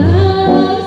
love.